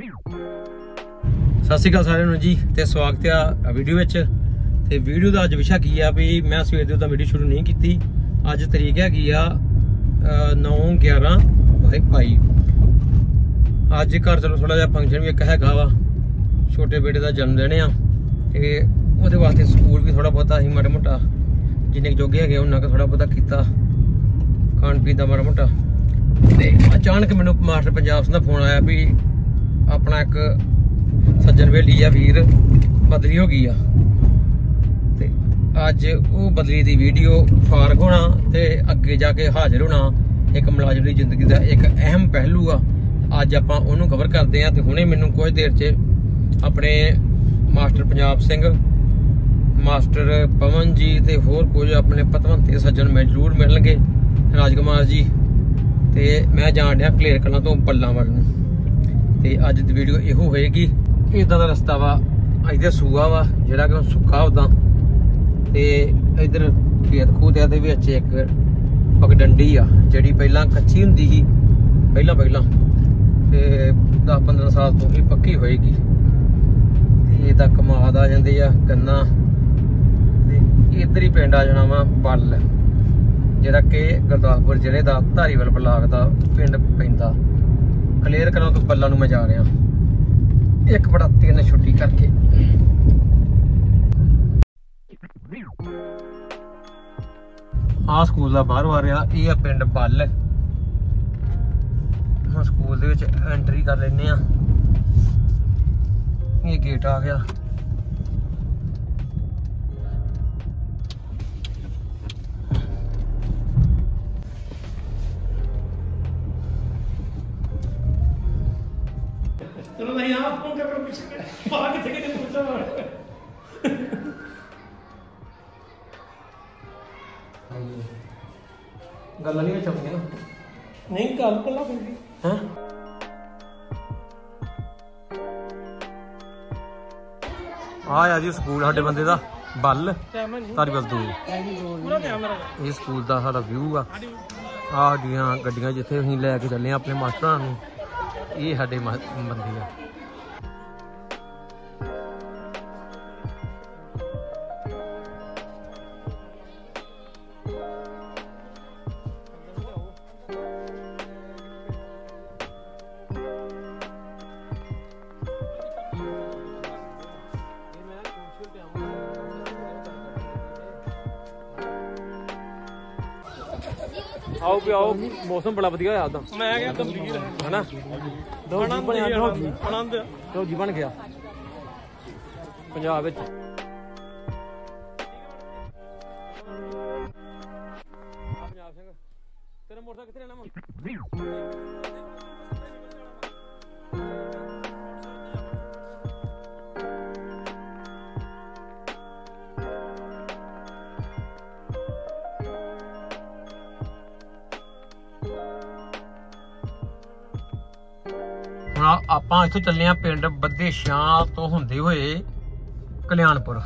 ਸਤਿ ਸ਼੍ਰੀ ਅਕਾਲ ਸਾਰਿਆਂ ਨੂੰ ਜੀ ਤੇ ਸਵਾਗਤ ਆ ਵੀਡੀਓ ਵਿੱਚ। ਤੇ ਵੀਡੀਓ ਦਾ ਅੱਜ ਵਿਸ਼ਾ ਕੀ ਆ ਵੀ ਮੈਂ ਸਵੇਰ ਦੇ ਉਦੋਂ ਵੀਡੀਓ ਸ਼ੁਰੂ ਨਹੀਂ ਕੀਤੀ। ਅੱਜ ਤਰੀਕ ਹੈਗੀ ਆ 9 11 22 ਅੱਜ ਘਰ ਚਲੋ ਥੋੜਾ ਜਿਹਾ ਫੰਕਸ਼ਨ ਵੀ ਇੱਕ ਹੈਗਾ ਵਾ, ਛੋਟੇ ਬੇਟੇ ਦਾ ਜਨਮ ਦਿਨ ਆ। ਤੇ ਉਹਦੇ ਵਾਸਤੇ ਸਕੂਲ ਵੀ ਥੋੜਾ ਬਹੁਤਾ ਹੀ ਮਾੜਾ ਮੋਟਾ, ਜਿੰਨੇ ਕੁ ਜੋਗੇ ਹੈਗੇ ਉਹਨਾਂ ਕੁ ਥੋੜਾ ਬਹੁਤਾ ਕੀਤਾ। ਖਾਣ ਪੀਣ ਦਾ ਮਾੜਾ ਮੋਟਾ। ਤੇ ਅਚਾਨਕ ਮੈਨੂੰ ਮਾਸਟਰ ਪੰਜਾਬ ਸਿੰਘ ਦਾ ਫੋਨ ਆਇਆ ਵੀ ਆਪਣਾ ਇੱਕ ਸੱਜਣ ਵੇਲੀ ਆ ਵੀਰ, ਬਦਲੀ ਹੋ ਗਈ ਆ। ਤੇ ਅੱਜ ਉਹ ਬਦਲੀ ਦੀ ਵੀਡੀਓ ਫਾਰਗ ਹੋਣਾ ਤੇ ਅੱਗੇ ਜਾ ਕੇ ਹਾਜ਼ਰ ਹੋਣਾ ਇੱਕ ਮੁਲਾਜ਼ਮ ਦੀ ਜ਼ਿੰਦਗੀ ਦਾ ਇੱਕ ਅਹਿਮ ਪਹਿਲੂ ਆ। ਅੱਜ ਆਪਾਂ ਉਹਨੂੰ ਕਵਰ ਕਰਦੇ ਆ ਤੇ ਹੁਣੇ ਮੈਨੂੰ ਕੁਝ ਦੇਰ 'ਚ ਆਪਣੇ ਮਾਸਟਰ ਪੰਜਾਬ ਸਿੰਘ, ਮਾਸਟਰ ਪਵਨ ਜੀ ਤੇ ਹੋਰ ਕੁਝ ਆਪਣੇ ਪਤਵੰਤੇ ਸੱਜਣ ਮੈਂ ਜ਼ਰੂਰ ਮਿਲਣਗੇ। ਰਾਜਕੁਮਾਰ ਜੀ, ਤੇ ਮੈਂ ਜਾਣ ਡਿਆ ਕਲੇਰ ਕਲਾਂ ਤੋਂ ਪੱਲਾਂ ਵੱਲ ਨੂੰ। ਤੇ ਅੱਜ ਦੀ ਵੀਡੀਓ ਇਹੋ ਹੋਏਗੀ ਇਦਾਂ ਦਾ ਰਸਤਾ ਵਾ ਇਹਦੇ ਸੂਆ ਵਾ, ਜਿਹੜਾ ਕਿ ਸੁੱਕਾ ਉਦਾਂ ਤੇ ਇਧਰ ਖੇਤ ਖੂਤਿਆਂ ਦੇ ਵਿੱਚ ਇੱਕ ਪਗਡੰਡੀ ਆ, ਜਿਹੜੀ ਪਹਿਲਾਂ ਕੱਚੀ ਹੁੰਦੀ ਸੀ, ਪਹਿਲਾਂ ਪਹਿਲਾਂ। ਤੇ 10 15 ਸਾਲ ਤੋਂ ਹੀ ਪੱਕੀ ਹੋਏਗੀ। ਤੇ ਇਹਦਾ ਕਮਾਦ ਆ ਜਾਂਦੇ ਆ, ਗੰਨਾ। ਤੇ ਇਧਰ ਹੀ ਪਿੰਡ ਆ ਜਾਣਾ ਵਾ ਬੱਲ ਜਿਹੜਾ ਕਿ ਗੁਰਦਾਸਪੁਰ ਜ਼ਿਲ੍ਹੇ ਦਾ ਧਾਰੀਵਾਲ ਬਲਾਕ ਦਾ ਪਿੰਡ ਪੈਂਦਾ। ਕਲੀਅਰ ਕਰਾਂ ਤੋਂ ਬੱਲਾ ਨੂੰ ਮੈਂ ਜਾ ਰਿਹਾ। ਇੱਕ ਬੜਾ ਤਿੰਨ ਛੁੱਟੀ ਕਰਕੇ। ਆ ਸਕੂਲ ਦਾ ਬਾਹਰੋਂ ਆ ਰਿਹਾ, ਇਹ ਆ ਪਿੰਡ ਬੱਲ। ਹੁਣ ਸਕੂਲ ਦੇ ਵਿੱਚ ਐਂਟਰੀ ਕਰ ਲੈਨੇ ਆ। ਇਹ ਗੇਟ ਆ ਗਿਆ। ਆ ਕਰ ਕਰ ਪਿੱਛੇ ਬਾਹਰ ਕਿੱਥੇ ਕਿਤੇ ਪੁੱਛਦਾ ਮਾਰ ਗੱਲਾਂ ਨਹੀਂ ਵਿੱਚ ਆਉਂਦੀਆਂ ਨਾ। ਨਹੀਂ ਗੱਲ ਪੱਲਾ ਪੈਂਦੀ ਹਾਂ? ਆ ਆ ਜੀ ਸਕੂਲ ਸਾਡੇ ਬੰਦੇ ਦਾ ਬੱਲ। ਟਾਈਮ ਨਹੀਂ ਧਾਰੀਵਾਲ ਦੋ ਪੂਰਾ ਟਾਈਮ ਮੇਰਾ ਇਹ ਸਕੂਲ ਦਾ ਸਾਡਾ ਵਿਊ ਆ। ਆਹ ਸਾਡੀਆਂ ਗੱਡੀਆਂ ਜਿੱਥੇ ਅਸੀਂ ਲੈ ਕੇ ਚੱਲੇ ਆ ਆਪਣੇ ਮਾਸਟਰਾਂ ਨੂੰ ਇਹ ਸਾਡੇ ਬੰਦੇ ਆ ਆਓ ਵੀ ਆਓ ਮੌਸਮ ਬੜਾ ਵਧੀਆ ਹੋਇਆ ਉਦਾਂ। ਮੈਂ ਕਿਹਾ ਗੰਭੀਰ ਹੈ। ਹਨਾ? ਦੋਜੀ ਬਣਿਆ ਦੋਜੀ ਆਨੰਦ ਦੋਜੀ ਬਣ ਗਿਆ। ਪੰਜਾਬ ਵਿੱਚ। ਪੰਜਾਬ ਸਿੰਘ। ਤੇਰਾ ਮੋਟਰਸਾਈਕਲ ਕਿੱਥੇ ਰਹਿਣਾ ਹੁਣ ਆਪਾਂ ਇੱਥੋਂ ਚੱਲੇ ਆ ਪਿੰਡ ਬੱਦੇ ਤੋਂ ਹੁੰਦੇ ਹੋਏ ਕਲਿਆਣਪੁਰ,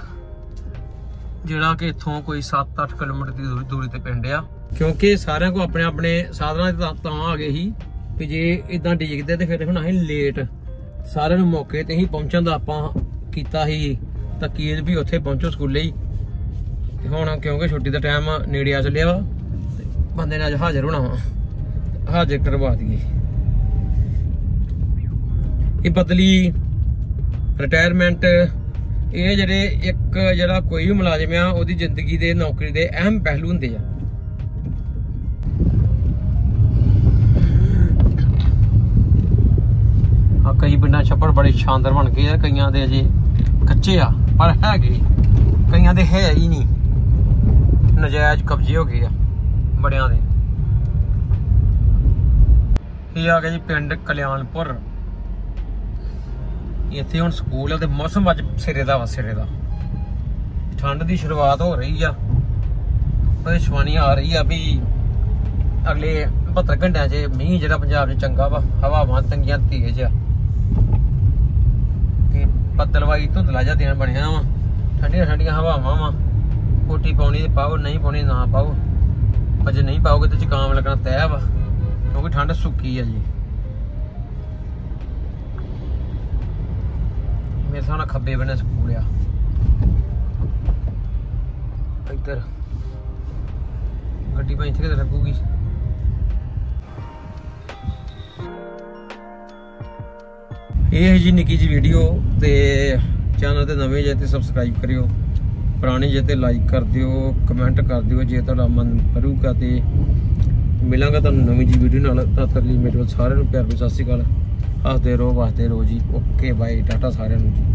ਜਿਹੜਾ ਕਿ ਇੱਥੋਂ ਕੋਈ 7-8 ਕਿਲੋਮੀਟਰ ਦੀ ਦੂਰੀ- ਤੇ ਪਿੰਡ ਆ। ਕਿਉਂਕਿ ਸਾਰਿਆਂ ਕੋ ਆਪਣੇ ਆਪਣੇ ਸਾਧਨਾਂ ਤੇ ਤਾਂ- ਆ ਗਏ ਸੀ ਕਿ ਜੇ ਇਦਾਂ ਡੀਕਦੇ ਤੇ ਫਿਰ ਹੁਣ ਅਸੀਂ ਲੇਟ ਸਾਰਿਆਂ ਨੂੰ ਮੌਕੇ ਤੇ ਹੀ ਪਹੁੰਚਣ ਦਾ ਆਪਾਂ ਕੀਤਾ ਸੀ ਤਕੀਦ ਵੀ ਉੱਥੇ ਪਹੁੰਚੋ ਸਕੂਲੇ ਹੀ। ਹੁਣ ਕਿਉਂਕਿ ਛੁੱਟੀ ਦਾ ਟਾਈਮ ਨੇੜੇ ਆ ਚੱਲਿਆ ਵਾ, ਤੇ ਬੰਦੇ ਨੇ ਅੱਜ ਹਾਜ਼ਰ ਹੋਣਾ ਵਾ। ਹਾਜ਼ਰ ਕਰਵਾ ਦਈਏ। ਇਹ ਬਦਲੀ ਰਿਟਾਇਰਮੈਂਟ ਇਹ ਜਿਹੜੇ ਇੱਕ ਜਿਹੜਾ ਕੋਈ ਵੀ ਮੁਲਾਜ਼ਮ ਆ, ਉਹਦੀ ਜ਼ਿੰਦਗੀ ਦੇ ਨੌਕਰੀ ਦੇ ਅਹਿਮ ਪਹਿਲੂ ਹੁੰਦੇ ਆ। ਆ ਕਈ ਪਿੰਡਾਂ ਛੱਪੜ ਬੜੇ ਸ਼ਾਨਦਾਰ ਬਣ ਗਏ ਆ ਕਈਆਂ ਦੇ ਅਜੇ ਕੱਚੇ ਆ, ਪਰ ਹੈਗੇ। ਕਈਆਂ ਦੇ ਹੈ ਹੀ ਨਹੀਂ। ਨਜਾਇਜ਼ ਕਬਜ਼ੇ ਹੋ ਗਏ ਆ, ਬੜਿਆਂ ਦੇ। ਇਹ ਆ ਗਿਆ ਜੀ ਪਿੰਡ ਕਲਿਆਣਪੁਰ। ਇੱਥੇ ਹੁਣ ਸਕੂਲ ਆ ਤੇ ਮੌਸਮ ਅੱਜ ਸਿਰੇ ਦਾ ਵਾ, ਸਿਰੇ ਦਾ। ਠੰਡ ਦੀ ਸ਼ੁਰੂਆਤ ਹੋ ਰਹੀ ਆ। ਭਵਿੱਖਬਾਣੀ ਆ ਰਹੀ ਆ ਵੀ ਅਗਲੇ 72 ਘੰਟਿਆਂ 'ਚ ਮੀਂਹ ਜਿਹੜਾ ਪੰਜਾਬ 'ਚ ਚੰਗਾ ਵਾ, ਹਵਾਵਾਂ ਤੰਗੀਆਂ ਤੇਜ਼ ਆ। ਤੇ ਬੱਦਲਵਾਈ ਧੁੰਦਲਾ ਜਿਹਾ ਦਿਨ ਬਣਿਆ ਵਾ, ਠੰਡੀਆਂ ਠੰਡੀਆਂ ਹਵਾਵਾਂ ਵਾ। ਕੋਟੀ ਪਾਉਣੀ ਤੇ ਪਾਓ, ਨਹੀਂ ਪਾਉਣੀ ਨਾ ਪਾਓ। ਅਜੇ ਨਹੀਂ ਪਾਓਗੇ ਤੇ ਜ਼ੁਕਾਮ ਲੱਗਣਾ ਤੈਅ ਵਾ, ਕਿਉਂਕਿ ਠੰਡ ਸੁੱਕੀ ਆ ਜੀ। ਸਾਨਾ ਖੱਬੇ ਬੰਨੇ ਸਕੂਲ ਆ। ਇੱਧਰ। ਗੱਡੀ ਭਾਈ ਇੱਥੇ ਕਿਤੇ ਲੱਗੂਗੀ? ਇਹ ਹੈ ਜੀ ਨਿੱਕੀ ਜੀ ਵੀਡੀਓ ਤੇ ਚੈਨਲ ਤੇ ਨਵੇਂ ਜੇ ਤੇ ਸਬਸਕ੍ਰਾਈਬ ਕਰਿਓ। ਪੁਰਾਣੇ ਜੇ ਤੇ ਲਾਈਕ ਕਰ ਦਿਓ, ਕਮੈਂਟ ਕਰ ਦਿਓ ਜੇ ਤੁਹਾਡਾ ਮਨ ਕਰੂਗਾ ਤੇ ਮਿਲਾਂਗਾ ਤੁਹਾਨੂੰ ਨਵੀਂ ਜੀ ਵੀਡੀਓ ਨਾਲ। ਤਦ ਤੱਕ ਲਈ ਮੇਰੇ ਵੱਲ ਸਾਰਿਆਂ ਨੂੰ ਪਿਆਰ ਭਰੀ ਸਤਿ ਸ਼੍ਰੀ ਅਕਾਲ। ਹੱਸਦੇ ਰਹੋ, ਵਸਦੇ ਰਹੋ ਜੀ। Okay, bye. ਟਾਟਾ ਸਾਰਿਆਂ ਨੂੰ ਜੀ।